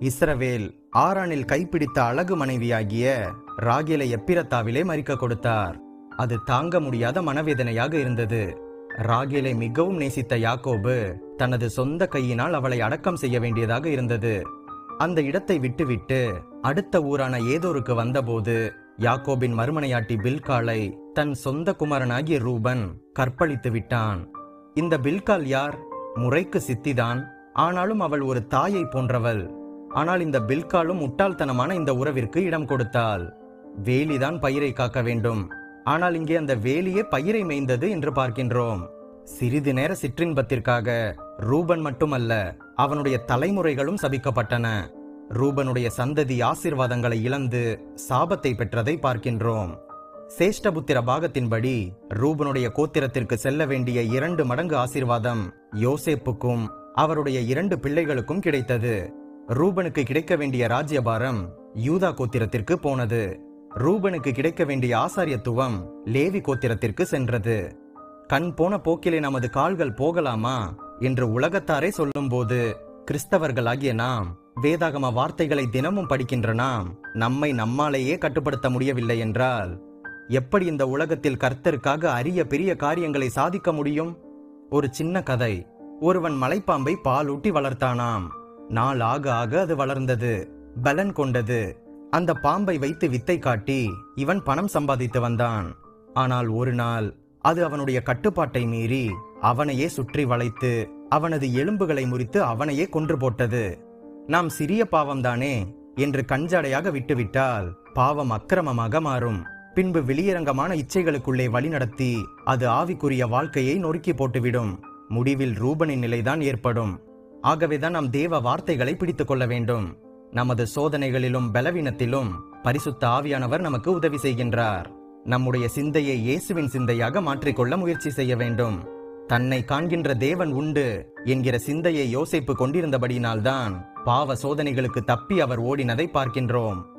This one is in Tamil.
இஸ்ரவேல் ஆரானில் கைப்பிடித்த அழகு மனைவியாகிய ராகேலை எப்பிரத்தாவிலே மறிக்க கொடுத்தார். அது தாங்க முடியாத மனவேதனையாக இருந்தது. ராகேலை மிகவும் நேசித்த யாக்கோபு தனது சொந்த கையினால் அவளை அடக்கம் செய்ய வேண்டியதாக இருந்தது. அந்த இடத்தை விட்டுவிட்டு அடுத்த ஊரான ஏதோருக்கு வந்தபோது யாக்கோபின் மறுமனையாட்டி பில்காலை தன் சொந்த குமாரனாகிய ரூபன் கற்பழித்து விட்டான். இந்த பில்கால் யார்? முறைக்கு சித்திதான். ஆனாலும் அவள் ஒரு தாயை போன்றவள். ஆனால் இந்த பில்காலும் முட்டாள்தனமான இந்த உறவிற்கு இடம் கொடுத்தாள். வேலிதான் பயிரை காக்க வேண்டும். ஆனால் இங்கே அந்த வேலியே பயிரை மேய்ந்தது என்று பார்க்கின்றோம். சிறிது நேர சிற்றின்பத்திற்காக ரூபன் மட்டுமல்ல அவனுடைய தலைமுறைகளும் சபிக்கப்பட்டன. ரூபனுடைய சந்ததி ஆசீர்வாதங்களை இழந்து சாபத்தை பெற்றதை பார்க்கின்றோம். சேஷ்டபுத்திர பாகத்தின்படி ரூபனுடைய கோத்திரத்திற்கு செல்ல வேண்டிய இரண்டு மடங்கு ஆசீர்வாதம் யோசேப்புக்கும் அவருடைய இரண்டு பிள்ளைகளுக்கும் கிடைத்தது. ரூபனுக்கு கிடைக்க வேண்டிய ராஜ்யபாரம் யூதா கோத்திரத்திற்கு போனது. ரூபனுக்கு கிடைக்க வேண்டிய ஆசாரியத்துவம் லேவி கோத்திரத்திற்கு சென்றது. கண் போன போக்கிலே நமது கால்கள் போகலாமா? என்று உலகத்தாரே சொல்லும்போது கிறிஸ்தவர்களாகிய நாம் வேதாகம வார்த்தைகளை தினமும் படிக்கின்ற நாம் நம்மை நம்மாலேயே கட்டுப்படுத்த முடியவில்லை என்றால் எப்படி இந்த உலகத்தில் கர்த்தருக்காக அரிய பெரிய காரியங்களை சாதிக்க முடியும்? ஒரு சின்ன கதை. ஒருவன் மலைப்பாம்பை பாலூட்டி வளர்த்தானாம். நாள் ஆக ஆக அது வளர்ந்தது. பலன் கொண்டது. அந்த பாம்பை வைத்து வித்தை காட்டி இவன் பணம் சம்பாதித்து வந்தான். ஆனால் ஒரு நாள் அது அவனுடைய கட்டுப்பாட்டை மீறி அவனையே சுற்றி வளைத்து அவனது எலும்புகளை முறித்து அவனையே கொன்று போட்டது. நாம் சிறிய பாவம்தானே என்று கஞ்சடையாக விட்டுவிட்டால் பாவம் அக்கிரமமாக மாறும். பின்பு வெளியரங்கமான இச்சைகளுக்குள்ளே வழிநடத்தி அது ஆவிக்குரிய வாழ்க்கையை நொறுக்கி போட்டுவிடும். முடிவில் ரூபனின் நிலைதான் ஏற்படும். ஆகவேதான் நாம் தேவ வார்த்தைகளை பிடித்துக் கொள்ள வேண்டும். நமது சோதனைகளிலும் பலவீனத்திலும் பரிசுத்த ஆவியானவர் நமக்கு உதவி செய்கின்றார். நம்முடைய சிந்தையை இயேசுவின் சிந்தையாக மாற்றிக்கொள்ள முயற்சி செய்ய வேண்டும். தன்னை காண்கின்ற தேவன் உண்டு என்கிற சிந்தையை யோசிப்பு கொண்டிருந்தபடியினால்தான் பாவ சோதனைகளுக்கு தப்பி அவர் ஓடினதை பார்க்கின்றோம்.